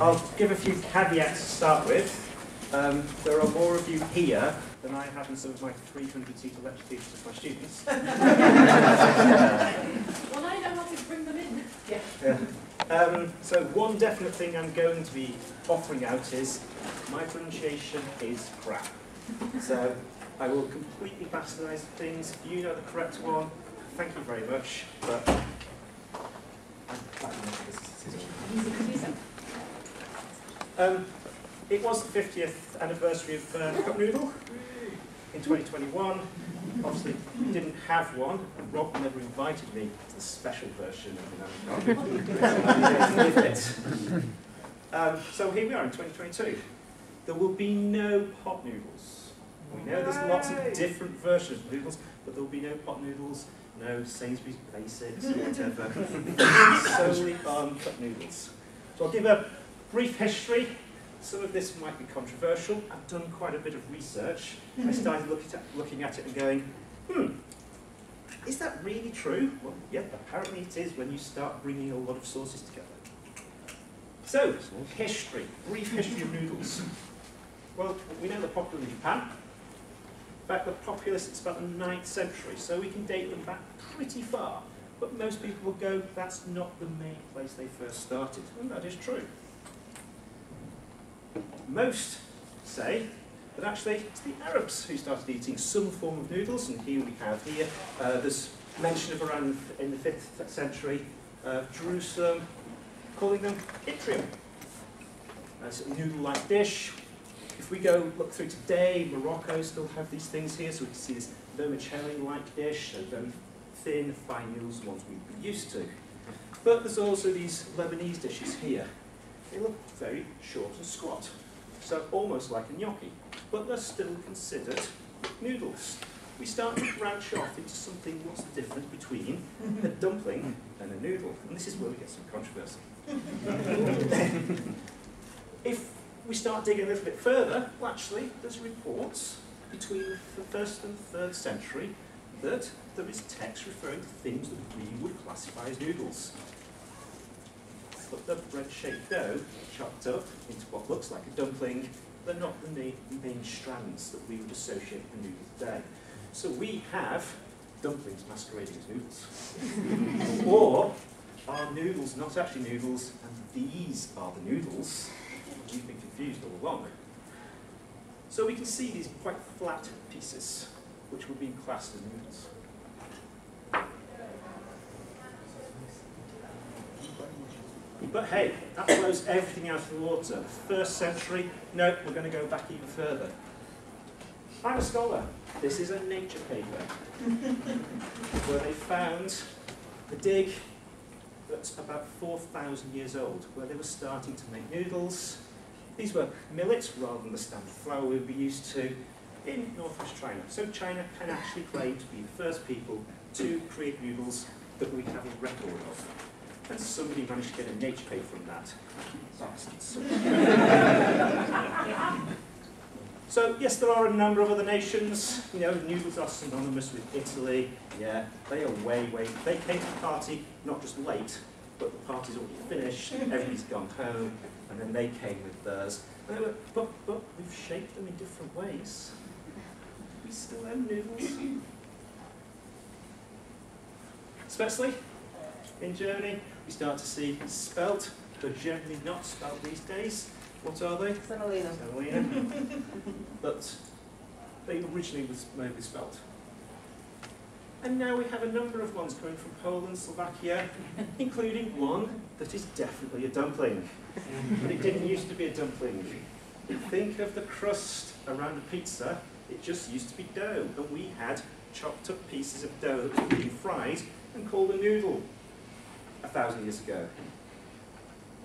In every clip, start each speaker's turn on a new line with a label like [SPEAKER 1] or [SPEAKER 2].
[SPEAKER 1] I'll give a few caveats to start with. Um, there are more of you here than I have in some of my 300 seat lecture theatres of my students.
[SPEAKER 2] Well, I know how to bring them in.
[SPEAKER 1] Yeah. Um, so one definite thing I'm going to be offering out is my pronunciation is crap. So I will completely bastardize things. If you know the correct one, thank you very much. But um, it was the 50th anniversary of uh, Cup Noodle in 2021. Obviously, we didn't have one, and Rob never invited me to the special version of the um, So here we are in 2022. There will be no pot noodles. We know there's lots of different versions of noodles, but there will be no pot noodles, no Sainsbury's Basics, whatever. solely on cup noodles. So I'll give a brief history. Some of this might be controversial. I've done quite a bit of research. I started looking at, looking at it and going, hmm, is that really true? Well, yeah, apparently it is when you start bringing a lot of sources together. So, history, brief history of noodles. Well, we know they're popular in Japan. In fact, they're popular since about the 9th century, so we can date them back pretty far. But most people will go, that's not the main place they first started, and that is true. Most say that actually it's the Arabs who started eating some form of noodles, and here we have here, uh, there's mention of around in the 5th century, uh, Jerusalem, calling them itrium. It's a noodle-like dish. If we go look through today, Morocco still have these things here, so we can see this vermicelli-like dish, so very thin, fine noodles, ones we've been used to. But there's also these Lebanese dishes here. They look very short and squat, so almost like a gnocchi, but they're still considered noodles. We start to branch off into something what's the difference between a dumpling and a noodle, and this is where we get some controversy. if we start digging a little bit further, well actually there's reports between the first and third century that there is text referring to things that we would classify as noodles. But the bread-shaped dough chopped up into what looks like a dumpling, they're not the main, main strands that we would associate with the noodle today. So we have dumplings masquerading as noodles. or are noodles not actually noodles, and these are the noodles? We've been confused all along. So we can see these quite flat pieces, which would be classed as noodles. But hey, that blows everything out of the water. First century, no, we're going to go back even further. I'm a scholar. This is a nature paper where they found a dig that's about 4,000 years old, where they were starting to make noodles. These were millets rather than the standard flour we would be used to in northwest China. So China can actually claim to be the first people to create noodles that we have a record of. And somebody managed to get an paper from that. So yes, there are a number of other nations. You know, noodles are synonymous with Italy. Yeah, they are way, way. They came to the party not just late, but the party's already finished. Everybody's gone home, and then they came with theirs. And they were, but but we've shaped them in different ways. We still have noodles. Especially in Germany, we start to see spelt, but generally not spelt these days. What are they?
[SPEAKER 3] Semolina.
[SPEAKER 1] Semolina. but they originally was maybe spelt. And now we have a number of ones coming from Poland, Slovakia, including one that is definitely a dumpling. but it didn't used to be a dumpling. Think of the crust around a pizza. It just used to be dough, and we had chopped up pieces of dough that were being fried and called a noodle a thousand years ago.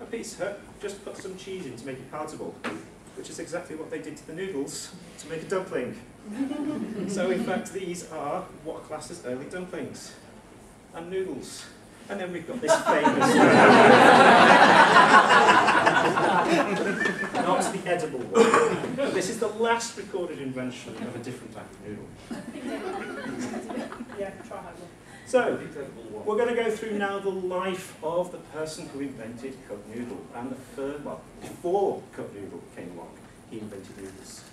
[SPEAKER 1] A Pizza Hut just put some cheese in to make it palatable, which is exactly what they did to the noodles to make a dumpling. so in fact these are what are classed as early dumplings and noodles. And then we've got this famous not the edible one. This is the last recorded invention of a different type of noodle.
[SPEAKER 2] Yeah, try that one.
[SPEAKER 1] So, we're going to go through now the life of the person who invented cup noodle and the firm, well, before cup noodle came along, he invented noodles.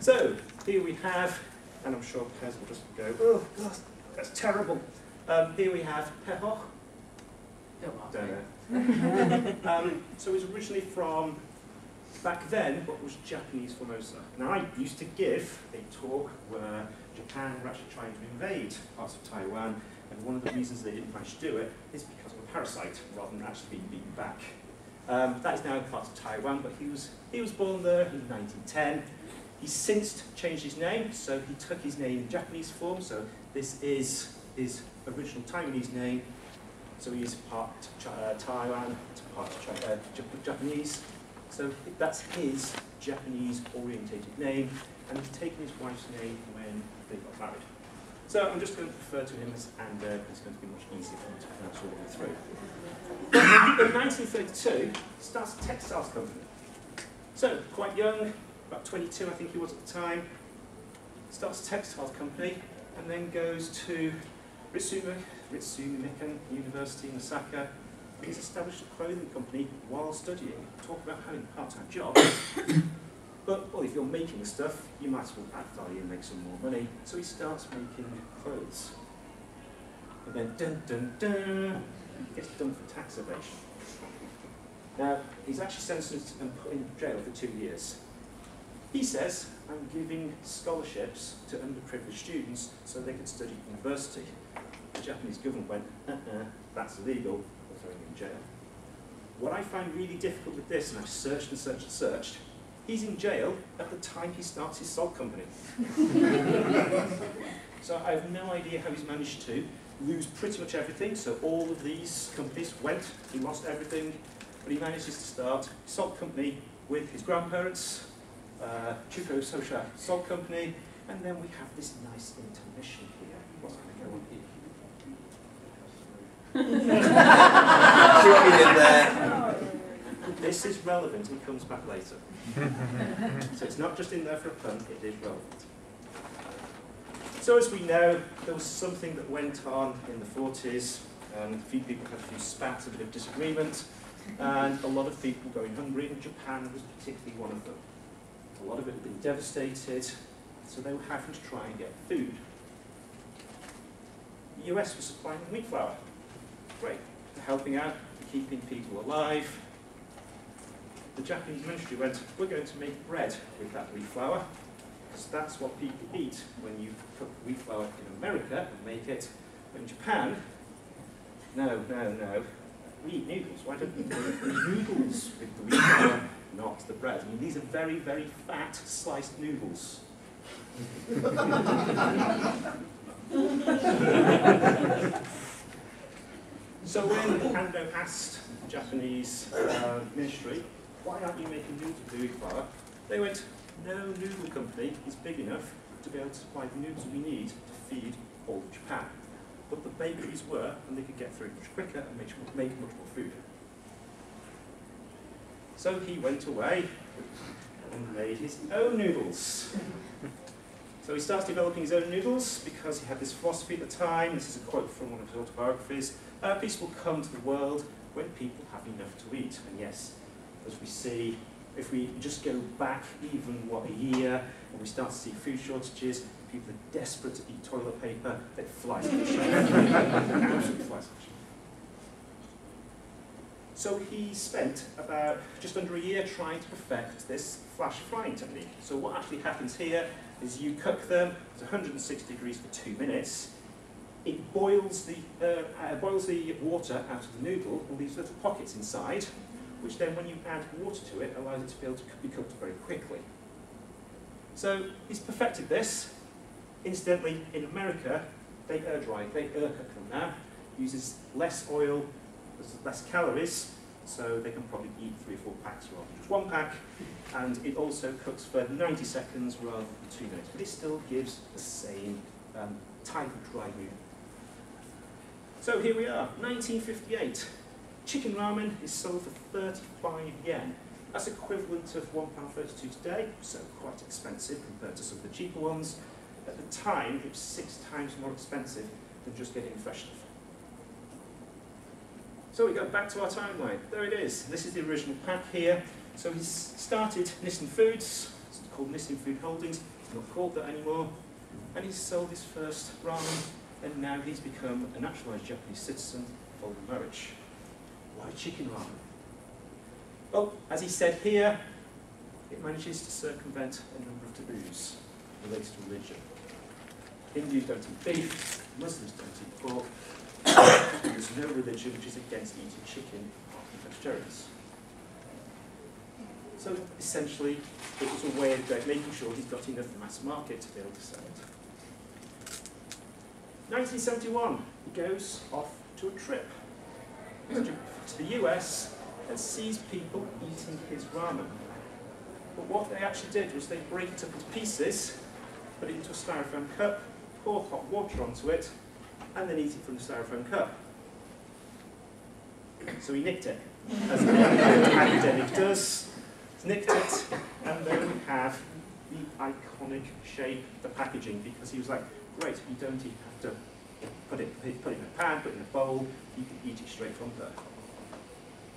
[SPEAKER 1] So, here we have, and I'm sure Pez will just go, oh, God, that's terrible. Um, here we have Pehoch. Don't know. um, so was originally from, back then, what was Japanese Formosa. Now, I used to give a talk where Japan were actually trying to invade parts of Taiwan, and one of the reasons they didn't manage to do it is because of a parasite, rather than actually being beaten back. Um, that is now part of Taiwan, but he was, he was born there in 1910. He's since changed his name, so he took his name in Japanese form, so this is his original Taiwanese name, so he's part uh, Taiwan, part uh, Japanese. So that's his Japanese orientated name, and he's taken his wife's name when they got married. So I'm just going to refer to him as Ando, it's going to be much easier for him to pronounce all the way through. in 1932, starts a textiles company. So, quite young, about 22 I think he was at the time, starts a textiles company, and then goes to Ritsumeikan University in Osaka. He's established a clothing company while studying. Talk about having a part-time job. But, well, if you're making stuff, you might as well add value and make some more money. So he starts making clothes. And then, dun dun dun, gets done for tax evasion. Now, he's actually sentenced and put in jail for two years. He says, I'm giving scholarships to underprivileged students so they can study at university. The Japanese government went, uh-uh, that's illegal, we're throwing him in jail. What I find really difficult with this, and I've searched and searched and searched, he's in jail at the time he starts his salt company. so I have no idea how he's managed to lose pretty much everything. So all of these companies went, he lost everything, but he manages to start a salt company with his grandparents, uh, Chuko Sosha Salt Company, and then we have this nice intermission here. What's going to go on here?
[SPEAKER 3] See what we did there?
[SPEAKER 1] This is relevant and comes back later. so it's not just in there for a pun, it is relevant. So as we know, there was something that went on in the 40s, and a few people had a few spats, a bit of disagreement, and a lot of people going hungry, and Japan was particularly one of them. A lot of it had been devastated, so they were having to try and get food. The US was supplying wheat flour. Great. They're helping out, keeping people alive. The Japanese ministry went, we're going to make bread with that wheat flour, because that's what people eat when you cook wheat flour in America and make it. But in Japan, no, no, no. We eat noodles. Why don't we make noodles with the wheat flour, not the bread? I mean, these are very, very fat sliced noodles. So when Ando asked the Japanese uh, ministry, why aren't you making noodles with wheat flour? They went, no noodle company is big enough to be able to supply the noodles we need to feed all of Japan. But the bakeries were, and they could get through much quicker and make, make much more food. So he went away and made his own noodles. So he starts developing his own noodles because he had this philosophy at the time. This is a quote from one of his autobiographies. Uh, peace will come to the world when people have enough to eat. And yes, as we see, if we just go back even, what, a year, and we start to see food shortages, people are desperate to eat toilet paper, they fly to the Absolutely fly to the So he spent about just under a year trying to perfect this flash frying technique. So what actually happens here is you cook them at 160 degrees for two minutes, it boils the, uh, uh, boils the water out of the noodle and leaves little pockets inside, which then when you add water to it allows it to be able to be cooked very quickly. So he's perfected this. Incidentally, in America, they air dry, they air cook them now, uses less oil, less calories, so they can probably eat three or four packs rather than just one pack, and it also cooks for 90 seconds rather than two minutes, but it still gives the same um, type of dry noodle. So here we are, 1958. Chicken ramen is sold for 35 yen. That's equivalent of £1.32 today, so quite expensive compared to some of the cheaper ones. At the time, it was six times more expensive than just getting fresh stuff. So we go back to our timeline. There it is. This is the original pack here. So he's started Nissin Foods, it's called Nissin Food Holdings, not called that anymore, and he's sold his first ramen, and now he's become a naturalised Japanese citizen following marriage. Why chicken ramen? Well, as he said here, it manages to circumvent a number of taboos related to religion. Hindus don't eat beef, Muslims don't eat pork, there's no religion which is against eating chicken apart from vegetarians. So essentially, it was a way of making sure he's got enough mass market to be able to sell it. 1971, he goes off to a trip to the US and sees people eating his ramen. But what they actually did was they break it up into pieces, put it into a styrofoam cup, pour hot water onto it, and then eat it from the styrofoam cup. So he nicked it, as an academic does. Nicked it, and then we have the iconic shape, the packaging, because he was like, great, you don't have to put it, put it in a pan, put it in a bowl, you can eat it straight from there.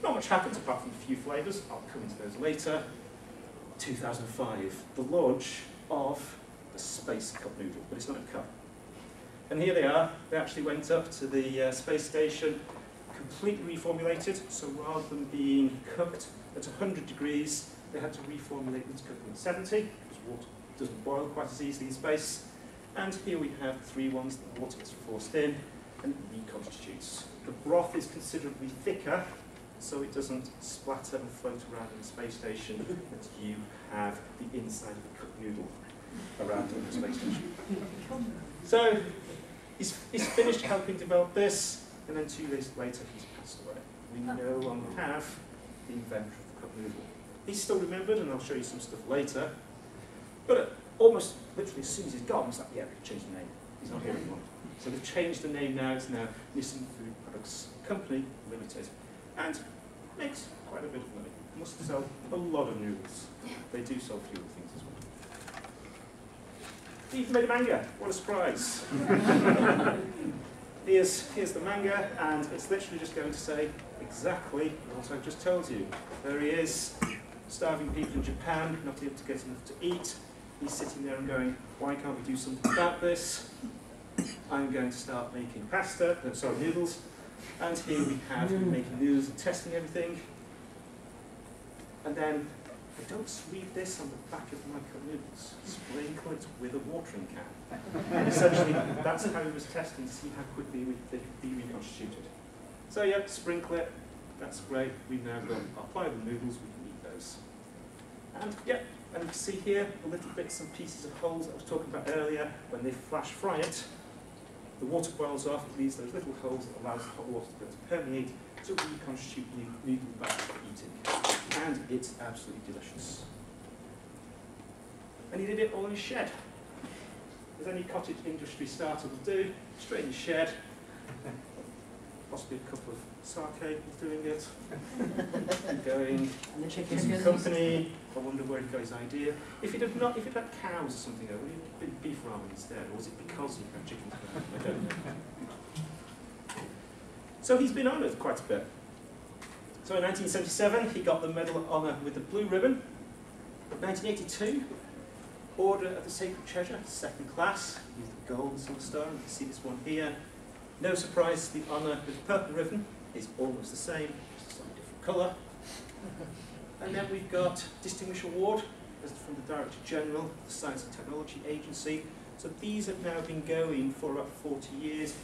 [SPEAKER 1] Not much happens apart from a few flavours, I'll come into those later. 2005, the launch of the Space Cup noodle, but it's not a cup. And here they are, they actually went up to the uh, space station, completely reformulated, so rather than being cooked at 100 degrees, they had to reformulate them to cook them at 70, because water doesn't boil quite as easily in space. And here we have three ones, the water gets forced in and reconstitutes. The broth is considerably thicker, so it doesn't splatter and float around in the space station, but you have the inside of a cooked noodle around in the space station. So he's, he's finished helping develop this, and then two days later he's passed away. We no longer have the inventor of the cup noodle. He's still remembered, and I'll show you some stuff later. But almost literally as soon as he's gone, it's like, yeah, we can change the name. He's not here anymore. So they've changed the name now. It's now Nissin Food Products Company Limited, and makes quite a bit of money. Must sell a lot of noodles. They do sell few other things as well. Even made a manga. What a surprise! here's, here's the manga, and it's literally just going to say exactly what I've just told you. There he is, starving people in Japan, not able to get enough to eat. He's sitting there and going, why can't we do something about this? I'm going to start making pasta, uh, sorry, noodles. And here we have him making noodles and testing everything. And then I don't read this on the back of my noodles. Sprinkle it with a watering can. And essentially, that's how he was testing to see how quickly we, they could be reconstituted. So yeah, sprinkle it. That's great. We've now got our pliable noodles. We can eat those. And yeah, and you can see here the little bits and pieces of holes I was talking about earlier. When they flash fry it, the water boils off. It leaves those little holes that allows the hot water to, to permeate to reconstitute the noodle back for eating. And it's absolutely delicious. And he did it all in his shed. As any cottage industry starter will do, straight in his shed. Possibly a cup of sake was doing it. Going,
[SPEAKER 2] And the
[SPEAKER 1] He's
[SPEAKER 2] chicken
[SPEAKER 1] a company. I wonder where he got his idea. If he'd have not, if he'd had cows or something, though, would he have been beef ramen instead, or was it because he had chickens? I don't know. So he's been honoured quite a bit. So in 1977, he got the Medal of Honour with the blue ribbon. 1982, Order of the Sacred Treasure, second class, with the gold silver star. You can see this one here. No surprise, the honour with purple ribbon is almost the same, just a slightly different colour. And then we've got Distinguished Award from the Director General of the Science and Technology Agency. So these have now been going for about 40 years.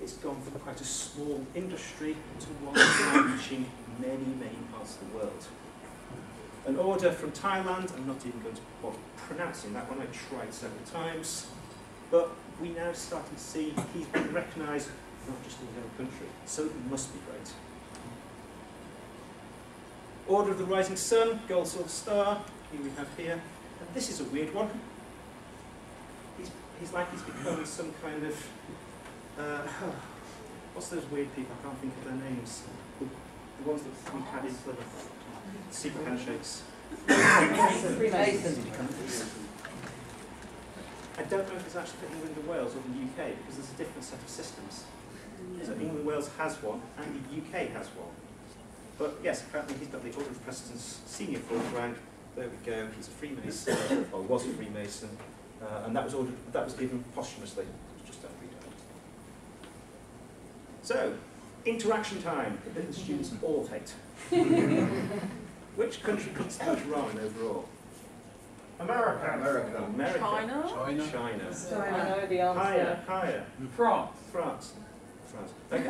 [SPEAKER 1] It's gone from quite a small industry to one reaching many, many parts of the world. An order from Thailand, I'm not even going to bother pronouncing that one, I tried several times. But we now starting to see he's been recognised not just in his own country, so it must be great. Order of the Rising Sun, Gold Silver Star, here we have here. And this is a weird one. He's, he's like he's become some kind of, uh, what's those weird people, I can't think of their names. The, the ones that we had in Plymouth, secret handshakes. I don't know if it's actually for England and Wales or the UK because there's a different set of systems. So England and Wales has one and the UK has one. But yes, apparently he's got the Order of Preston's senior fourth rank. There we go. He's a Freemason, or was a Freemason, uh, and that was ordered. That was given posthumously. It was just after he died. So, interaction time. The the students all hate. Which country eats the most ramen overall?
[SPEAKER 4] America.
[SPEAKER 3] America.
[SPEAKER 1] America.
[SPEAKER 2] China?
[SPEAKER 3] China.
[SPEAKER 1] China.
[SPEAKER 2] I know the answer.
[SPEAKER 1] Higher, higher.
[SPEAKER 4] France.
[SPEAKER 1] France. France. Okay.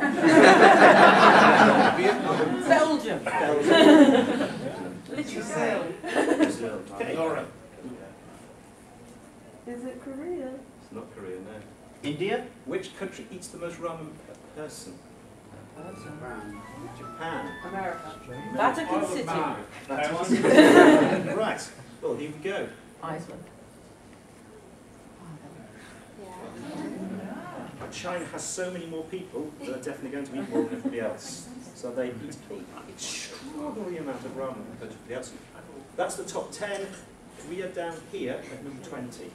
[SPEAKER 3] Vietnam.
[SPEAKER 2] Belgium.
[SPEAKER 1] Belgium.
[SPEAKER 2] Brazil.
[SPEAKER 1] Brazil. Okay.
[SPEAKER 4] Sorry.
[SPEAKER 2] Is it Korea?
[SPEAKER 1] It's not Korea, no. India? Which country eats the most ramen per person? Japan.
[SPEAKER 2] America.
[SPEAKER 1] No.
[SPEAKER 2] Vatican
[SPEAKER 4] Isle of
[SPEAKER 2] City.
[SPEAKER 1] Right. Well, here we go.
[SPEAKER 2] Iceland.
[SPEAKER 1] China has so many more people that are definitely going to eat more than everybody else. So they eat an extraordinary amount of ramen compared to everybody else. That's the top 10. We are down here at number 20.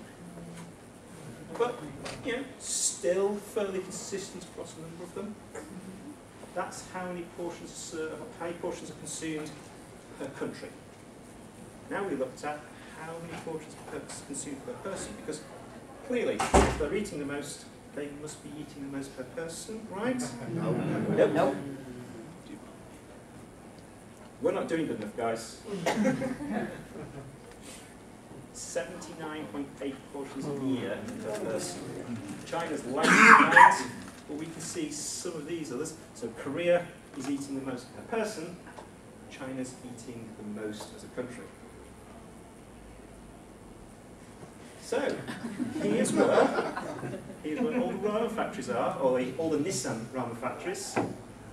[SPEAKER 1] But, you know, still fairly consistent across a number of them. That's how many portions served, how many portions are consumed per country. Now we looked at how many portions are consumed per person, because clearly, if they're eating the most, they must be eating the most per person, right? Nope. Nope. We're not doing good enough, guys. 79.8 portions a year per person. China's lagging behind, but we can see some of these others. So Korea is eating the most per person, China's eating the most as a country. So, here's where, where all the ramen factories are, or the, all the Nissin ramen factories.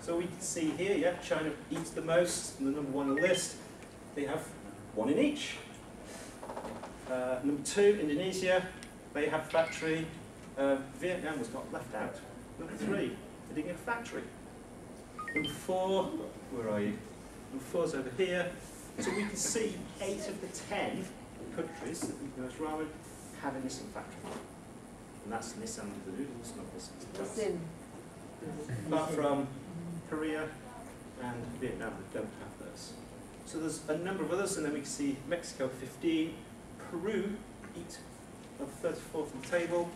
[SPEAKER 1] So we can see here, yeah, China eats the most, the number one on the list. They have one in each. Uh, number two, Indonesia, they have factory. Uh, Vietnam was not left out. Number three, they didn't get a factory. Number four, where are you? Number four's over here. So we can see eight of the ten countries that eat the most ramen have a Nissin factory. And that's Nissin the noodles, not Nissan the rice.
[SPEAKER 2] Sin.
[SPEAKER 1] Apart from Korea and Vietnam that don't have those. So there's a number of others, and then we can see Mexico 15, Peru eat of 34th on the table,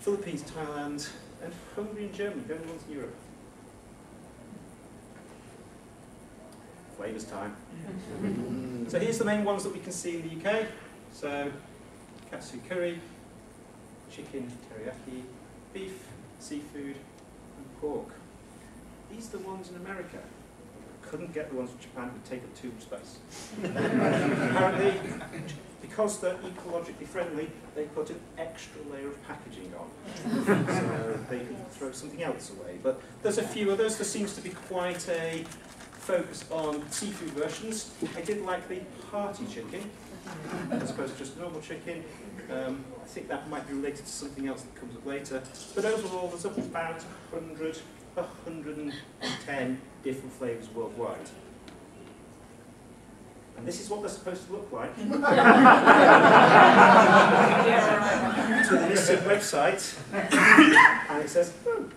[SPEAKER 1] Philippines, Thailand, and Hungary and Germany, the only ones in Europe. Flavours time. So here's the main ones that we can see in the UK. So katsu curry, chicken teriyaki, beef, seafood, and pork. These are the ones in America. Couldn't get the ones from Japan, would take up too much space. Apparently, because they're ecologically friendly, they put an extra layer of packaging on. so they can throw something else away. But there's a few others. There seems to be quite a focus on seafood versions. I did like the hearty chicken, as opposed to just normal chicken. Um, I think that might be related to something else that comes up later. But overall, there's about 100, 110 different flavours worldwide. And this is what they're supposed to look like. to the Nissin website. And it says, oh,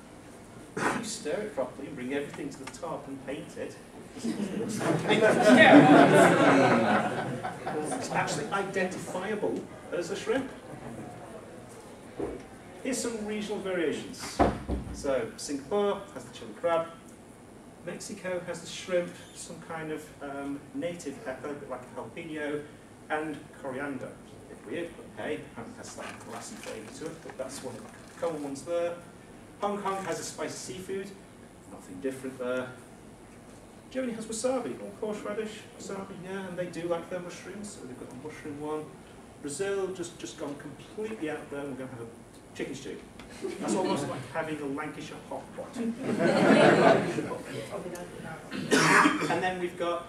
[SPEAKER 1] if you stir it properly and bring everything to the top and paint it, this is what it looks like. It's actually identifiable as a shrimp. Here's some regional variations. So Singapore has the chili crab. Mexico has the shrimp, some kind of um, native pepper, like a jalapeno, and coriander. A bit weird, but hey, apparently has that glassy flavour to it, but that's one of the common ones there. Hong Kong has a spicy seafood, nothing different there. Germany has wasabi, or horseradish, wasabi, yeah, and they do like their mushrooms, so they've got a mushroom one. Brazil just, just gone completely out there, we're going to have a chicken stew. That's almost like having a Lancashire hot pot. and then we've got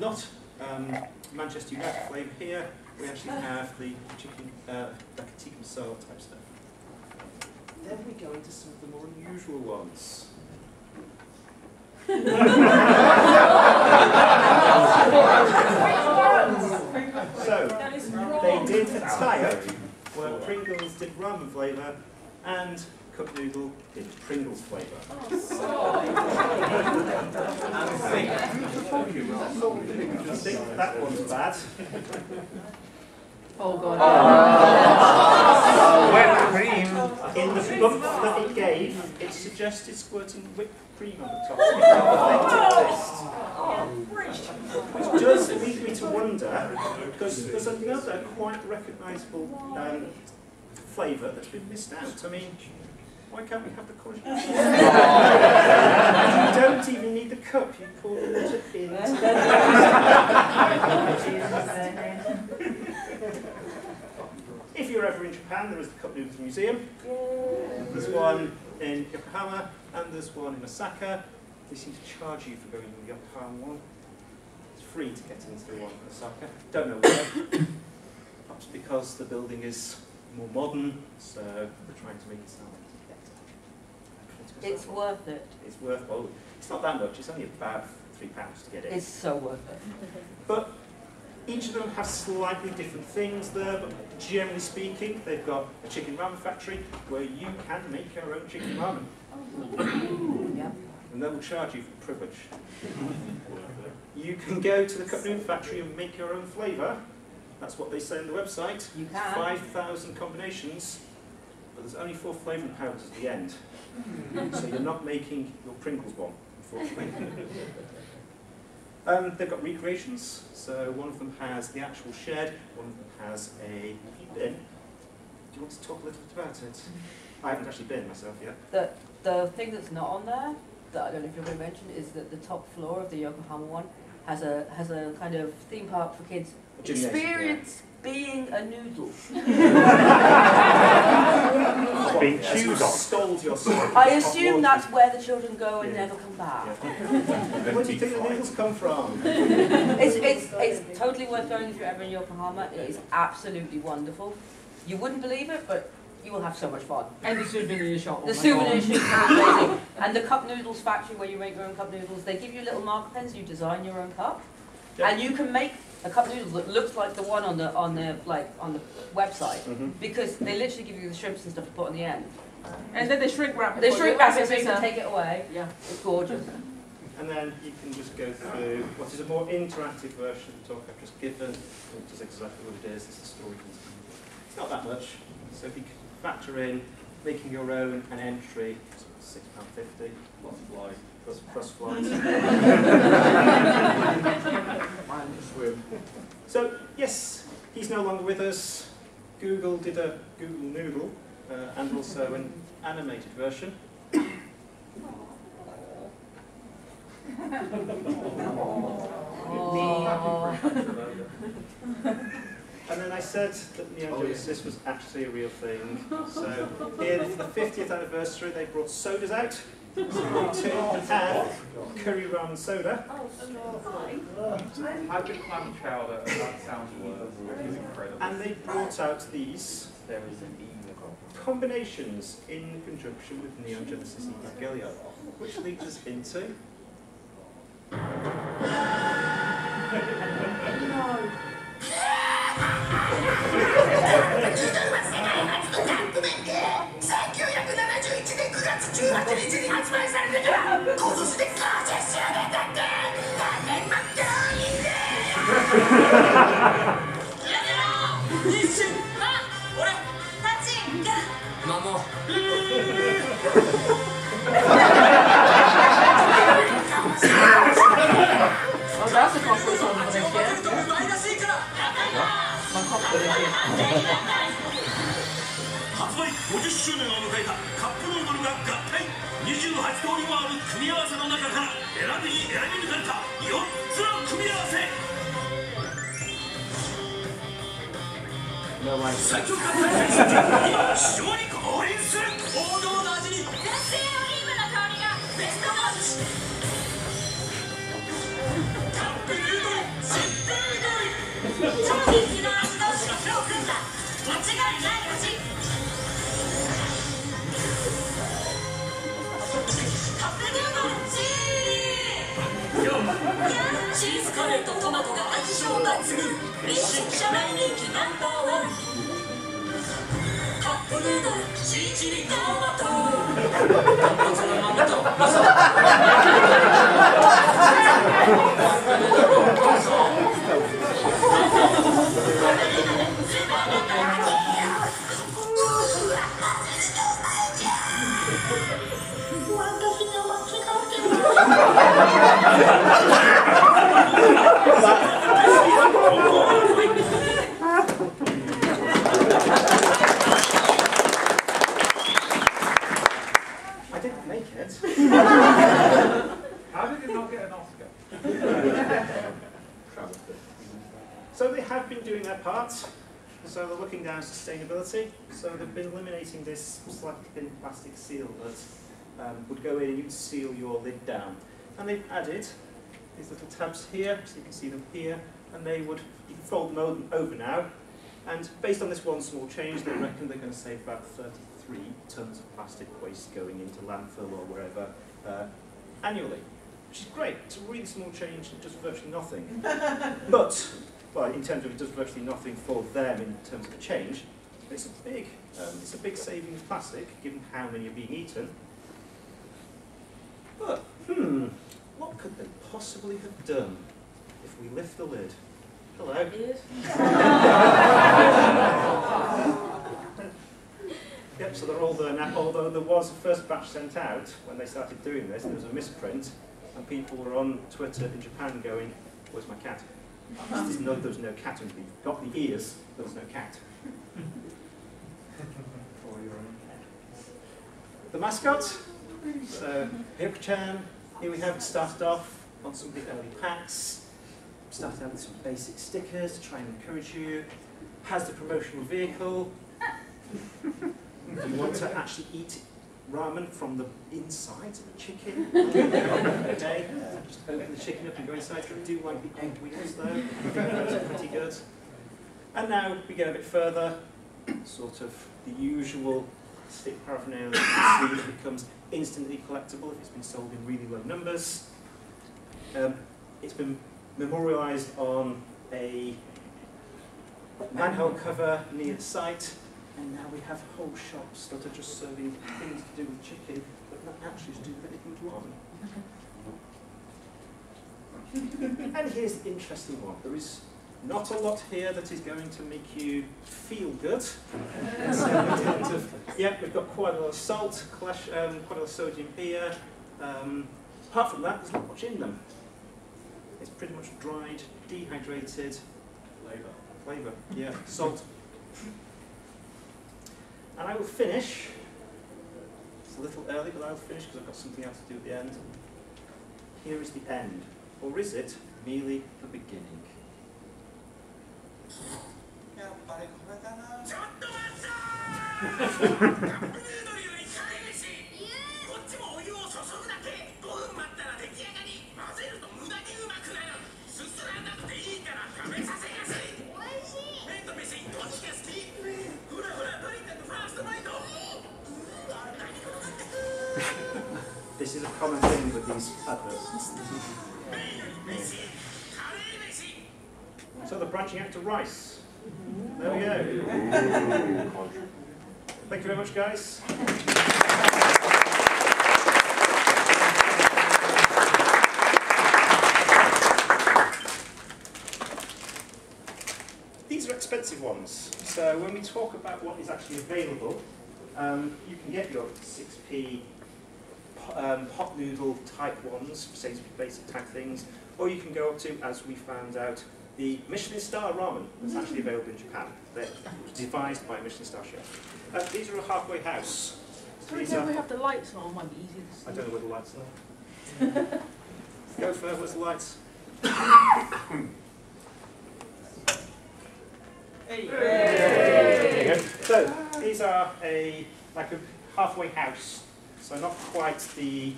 [SPEAKER 1] not um, Manchester United flavour here, we actually have the chicken, uh, like a tikka masala type stuff. Then we go into some of the more unusual ones. so, they did a tie-up almond flavour, and cup noodle did Pringles flavour. Oh, I think that one's bad.
[SPEAKER 2] Oh god.
[SPEAKER 4] Wet cream.
[SPEAKER 1] Oh, in the bump that it gave, it suggested squirting whipped cream on the top. Which does lead me to wonder, because there's another quite recognisable um, flavour that's been missed out. I mean, why can't we have the caution? you don't even need the cup, you pour the water in. You're ever in Japan, there is the Cup Noodles Museum. There's one in Yokohama and there's one in Osaka. They seem to charge you for going to the Yokohama one. It's free to get into the one in Osaka. Don't know why. Perhaps because the building is more modern, so they're trying to make it sound better.
[SPEAKER 2] It's worth it.
[SPEAKER 1] It's worth, well, it's not that much, it's only about three pounds to get in.
[SPEAKER 2] It's so worth it.
[SPEAKER 1] But each of them has slightly different things there, but generally speaking, they've got a chicken ramen factory where you can make your own chicken ramen. And they will charge you for privilege. You can go to the cup noodle factory and make your own flavour. That's what they say on the website.
[SPEAKER 2] You can.
[SPEAKER 1] 5,000 combinations, but there's only four flavouring powders at the end. so you're not making your Pringles one, unfortunately. Um, they've got recreations, so one of them has the actual shed, one of them has a bin. Do you want to talk a little bit about it? I haven't actually been myself yet.
[SPEAKER 2] The, the thing that's not on there, that I don't know if you're going to mention, is that the top floor of the Yokohama one has a has a kind of theme park for kids. Experience being a noodle.
[SPEAKER 4] Being
[SPEAKER 1] yeah.
[SPEAKER 4] chewed on.
[SPEAKER 1] Scold yourself.
[SPEAKER 2] I assume that's where the children go and
[SPEAKER 1] Yeah.
[SPEAKER 2] never come back.
[SPEAKER 1] Where do you think the noodles come from?
[SPEAKER 2] It's, it's, it's totally worth going if you're ever in Yokohama. It is absolutely wonderful. You wouldn't believe it, but you will have so much fun.
[SPEAKER 5] And the souvenir shop.
[SPEAKER 2] The souvenir shop is amazing. And the cup noodles factory where you make your own cup noodles, they give you little marker pens, you design your own cup.
[SPEAKER 1] Yeah.
[SPEAKER 2] And you can make a cup noodle that looks like the one on the on the like on the website
[SPEAKER 1] Mhm.
[SPEAKER 2] because they literally give you the shrimps and stuff to put on the end.
[SPEAKER 5] And then they shrink wrap it.
[SPEAKER 2] They shrink wrap it so you can take it away.
[SPEAKER 5] Yeah.
[SPEAKER 2] It's gorgeous.
[SPEAKER 1] And then you can just go through what is a more interactive version of the talk I've just given, which is exactly what it is. It's a story. It's not that much. So if you can factor in making your own an entry, it's £6.50 plus flight, plus, plus flight.
[SPEAKER 3] Swim.
[SPEAKER 1] So, yes, he's no longer with us. Google did a Google Noodle uh, and also an animated version.
[SPEAKER 2] Oh.
[SPEAKER 1] And then I said that Neo
[SPEAKER 3] Oh, yeah.
[SPEAKER 1] Was actually a real thing. So, here for the 50th anniversary, they brought sodas out. Curry ramen soda.
[SPEAKER 6] Had the clam chowder, that sounds worse.
[SPEAKER 1] And they brought out these combinations in conjunction with Neon Genesis Evangelion, which leads us into
[SPEAKER 5] 18日に発売されてから今年
[SPEAKER 7] で50周年だって何年待ってろいめろ一瞬あ俺パチンがマモ発売50周年を迎えたルが合体28通りもある組み合わせの中から選びに選び抜かれた4つの組み合わせ。最強合体選手権今市場に
[SPEAKER 8] チ
[SPEAKER 7] ー
[SPEAKER 8] ズカレーとトマトが相性抜群日清社内人気ナンバーワンカップヌードルチーチリトマト豚骨の豆と味噌私の間違っ。
[SPEAKER 1] I didn't make it."
[SPEAKER 6] How did it not get an Oscar?
[SPEAKER 1] So they have been doing their part. So they're looking down sustainability. So they've been eliminating this slightly thin plastic seal that um, would go in and you'd seal your lid down. And they've added these little tabs here, so you can see them here, and they would, you can fold them over now. And based on this one small change, they reckon they're going to save about 33 tons of plastic waste going into landfill or wherever uh, annually, which is great. It's a really small change, it does virtually nothing. But, well, in terms of it does virtually nothing for them in terms of the change, it's a big, um, it's a big saving of plastic, given how many are being eaten. But, hmm, what could they possibly have done if we lift the lid? Hello. Yep, so they're all there now, although there was a first batch sent out when they started doing this, there was a misprint, and people were on Twitter in Japan going, where's my cat? There's no, there was no cat in the, got the ears, there was no cat. The mascot, uh, so Hiyoko-chan, here we have it started off on some of the early packs, started out with some basic stickers to try and encourage you, has the promotional vehicle, you want to actually eat ramen from the inside of the chicken, okay, just open the chicken up and go inside. I do like the egg wheels though, I think those are pretty good. And now we go a bit further, sort of the usual stick paraphernalia. See becomes instantly collectible if it's been sold in really low numbers. Um, it's been memorialised on a manhole cover near the site, and now we have whole shops that are just serving things to do with chicken, but not actually to do with anything with ramen. and here's the interesting one. There is not a lot here that is going to make you feel good. so yeah, we've got quite a lot of salt, clash, um, quite a lot of sodium here. Um, apart from that, there's not much in them. It's pretty much dried, dehydrated
[SPEAKER 6] flavour.
[SPEAKER 1] flavour. Yeah, salt. And I will finish. It's a little early, but I will finish because I've got something else to do at the end. Here is the end. Or is it merely the beginning?
[SPEAKER 3] やっぱりこれかな。
[SPEAKER 7] ちょっと待った
[SPEAKER 1] guys. These are expensive ones. So when we talk about what is actually available, um, you can get your 6p po- um, pot noodle type ones, Sainsbury's basic type things, or you can go up to, as we found out, the Michelin star ramen that's actually available in Japan. They're devised by a Michelin star chef. Uh, these are a halfway house.
[SPEAKER 5] Sorry,
[SPEAKER 1] These
[SPEAKER 5] don't
[SPEAKER 1] are,
[SPEAKER 5] we have the lights on? Might be easier to see.
[SPEAKER 1] I don't know where the lights are. go for it, where's the lights? There you go. So these are a like a halfway house. So not quite the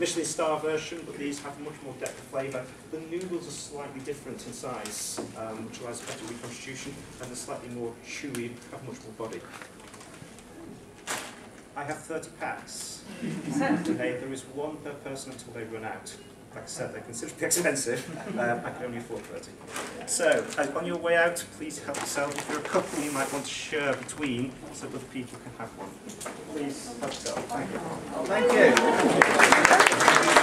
[SPEAKER 1] Michelin star version, but these have much more depth of flavour. The noodles are slightly different in size, um, which allows better reconstitution, and they're slightly more chewy, have much more body. I have 30 packs. Today there is one per person until they run out. Like I said, they're considerably expensive. Um, I can only afford 30. So, uh, on your way out, please help yourself. If there are a couple you might want to share between, so other people can have one. Please help yourself. Thank you.
[SPEAKER 3] Thank you.